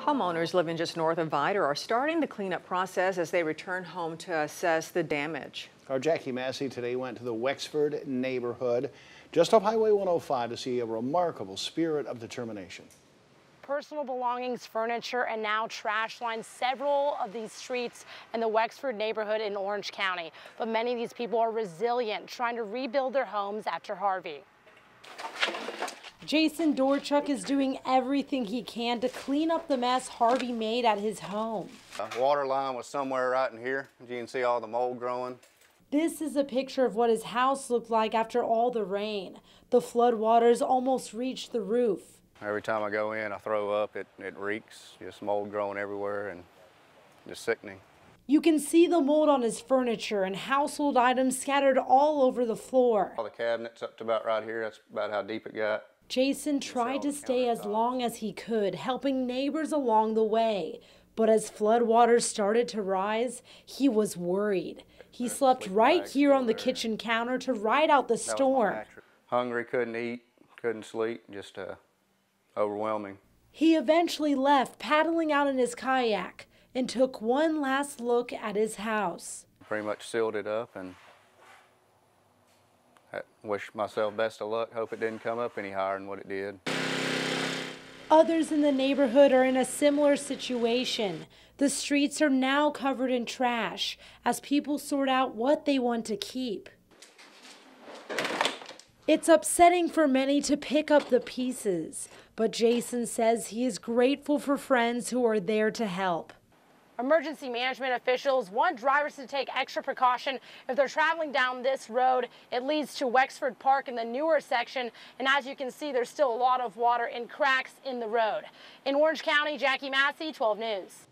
Homeowners living just north of Vidor are starting the cleanup process as they return home to assess the damage. Our Jackie Massey today went to the Wexford neighborhood just off Highway 105 to see a remarkable spirit of determination. Personal belongings, furniture, and now trash line several of these streets in the Wexford neighborhood in Orange County. But many of these people are resilient, trying to rebuild their homes after Harvey. Jason Dorchuk is doing everything he can to clean up the mess Harvey made at his home. The water line was somewhere right in here. You can see all the mold growing. This is a picture of what his house looked like after all the rain. The flood waters almost reached the roof. Every time I go in, I throw up. It, it reeks, just mold growing everywhere and just sickening. You can see the mold on his furniture and household items scattered all over the floor. All the cabinets up to about right here, that's about how deep it got. Jason tried to stay as long as he could, helping neighbors along the way. But as floodwaters started to rise, he was worried. He slept right here on the kitchen counter to ride out the storm. Hungry, couldn't eat, couldn't sleep, just uh, overwhelming. He eventually left, paddling out in his kayak, and took one last look at his house. Pretty much sealed it up and wish myself best of luck. Hope it didn't come up any higher than what it did. Others in the neighborhood are in a similar situation. The streets are now covered in trash as people sort out what they want to keep. It's upsetting for many to pick up the pieces, but Jason says he is grateful for friends who are there to help. Emergency management officials want drivers to take extra precaution if they're traveling down this road. It leads to Wexford Park in the newer section, and as you can see, there's still a lot of water and cracks in the road. In Orange County, Jackie Massey, 12 News.